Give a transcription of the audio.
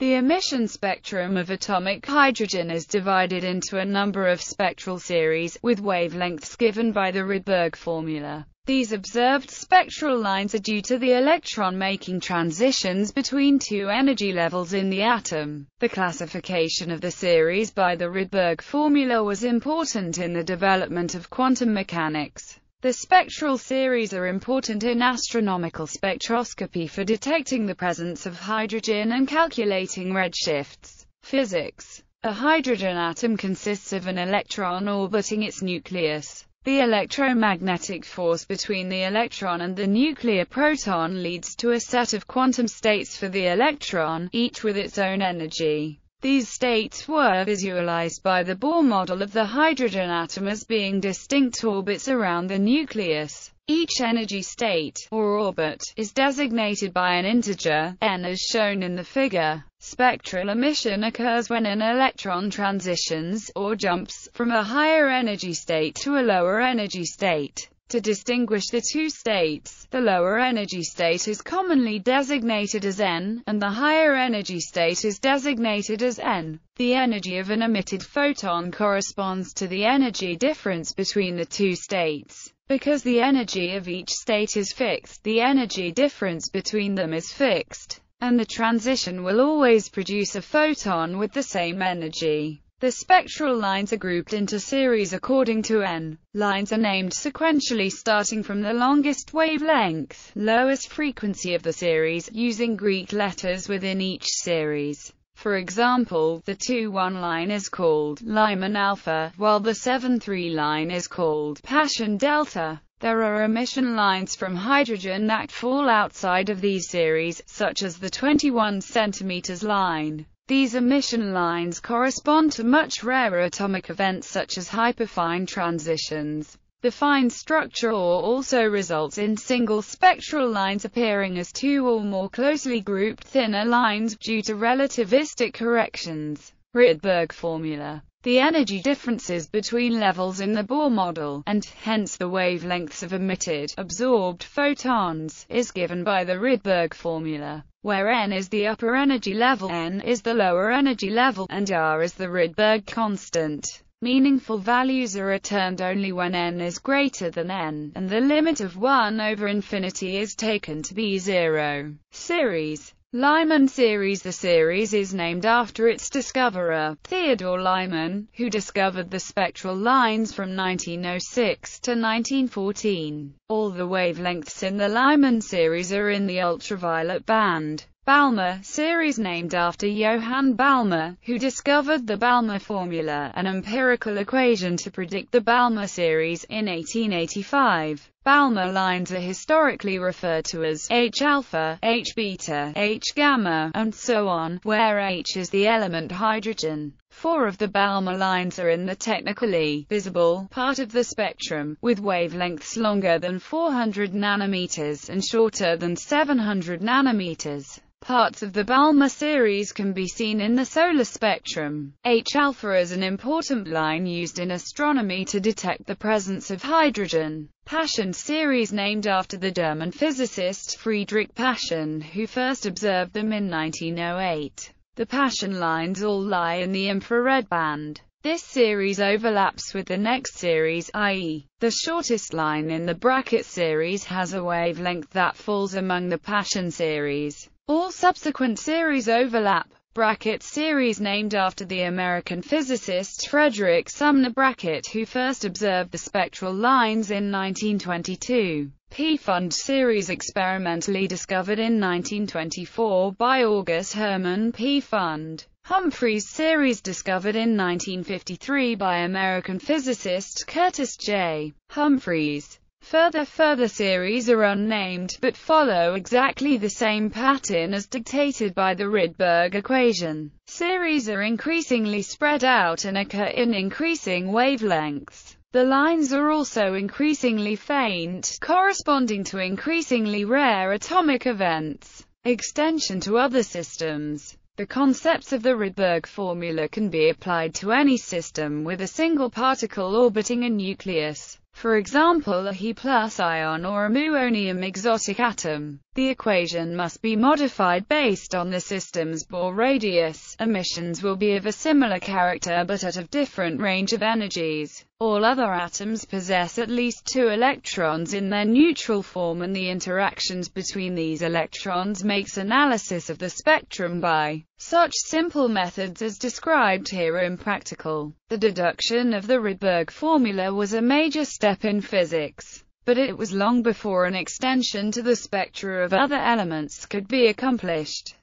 The emission spectrum of atomic hydrogen is divided into a number of spectral series, with wavelengths given by the Rydberg formula. These observed spectral lines are due to the electron-making transitions between two energy levels in the atom. The classification of the series by the Rydberg formula was important in the development of quantum mechanics. The spectral series are important in astronomical spectroscopy for detecting the presence of hydrogen and calculating redshifts. Physics A hydrogen atom consists of an electron orbiting its nucleus. The electromagnetic force between the electron and the nuclear proton leads to a set of quantum states for the electron, each with its own energy. These states were visualized by the Bohr model of the hydrogen atom as being distinct orbits around the nucleus. Each energy state, or orbit, is designated by an integer, n as shown in the figure. Spectral emission occurs when an electron transitions, or jumps, from a higher energy state to a lower energy state. To distinguish the two states, the lower energy state is commonly designated as n, and the higher energy state is designated as n. The energy of an emitted photon corresponds to the energy difference between the two states. Because the energy of each state is fixed, the energy difference between them is fixed, and the transition will always produce a photon with the same energy. The spectral lines are grouped into series according to n. Lines are named sequentially starting from the longest wavelength, lowest frequency of the series, using Greek letters within each series. For example, the 2-1 line is called Lyman alpha, while the 7-3 line is called Paschen delta. There are emission lines from hydrogen that fall outside of these series, such as the 21 cm line. These emission lines correspond to much rarer atomic events such as hyperfine transitions. The fine structure OR also results in single spectral lines appearing as two or more closely grouped thinner lines, due to relativistic corrections. Rydberg formula the energy differences between levels in the Bohr model, and, hence the wavelengths of emitted, absorbed photons, is given by the Rydberg formula, where n is the upper energy level, n is the lower energy level, and r is the Rydberg constant. Meaningful values are returned only when n is greater than n, and the limit of 1 over infinity is taken to be zero. Series Lyman series The series is named after its discoverer, Theodore Lyman, who discovered the spectral lines from 1906 to 1914. All the wavelengths in the Lyman series are in the ultraviolet band. Balmer series named after Johann Balmer, who discovered the Balmer formula, an empirical equation to predict the Balmer series, in 1885. Balmer lines are historically referred to as H-alpha, H-beta, H-gamma, and so on, where H is the element hydrogen. Four of the Balmer lines are in the technically visible part of the spectrum, with wavelengths longer than 400 nanometers and shorter than 700 nanometers. Parts of the Balmer series can be seen in the solar spectrum. H-alpha is an important line used in astronomy to detect the presence of hydrogen. Paschen series named after the German physicist Friedrich Paschen, who first observed them in 1908. The Paschen lines all lie in the infrared band. This series overlaps with the next series, i.e., the shortest line in the Brackett series has a wavelength that falls among the Paschen series. All subsequent series overlap. Brackett series named after the American physicist Frederick Sumner Brackett who first observed the spectral lines in 1922. Pfund series experimentally discovered in 1924 by August Hermann. Pfund. Humphreys series discovered in 1953 by American physicist Curtis J. Humphreys. Further further series are unnamed, but follow exactly the same pattern as dictated by the Rydberg equation. Series are increasingly spread out and occur in increasing wavelengths. The lines are also increasingly faint, corresponding to increasingly rare atomic events. Extension to other systems the concepts of the Rydberg formula can be applied to any system with a single particle orbiting a nucleus. For example a He plus ion or a muonium exotic atom. The equation must be modified based on the system's Bohr radius. Emissions will be of a similar character but at a different range of energies. All other atoms possess at least two electrons in their neutral form and the interactions between these electrons makes analysis of the spectrum by such simple methods as described here are impractical. The deduction of the Rydberg formula was a major step in physics but it was long before an extension to the spectra of other elements could be accomplished.